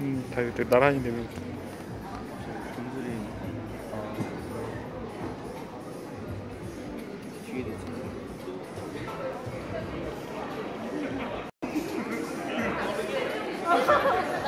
음, 다 이렇게 나란히 되면 동물이 아 뒤에 됐지.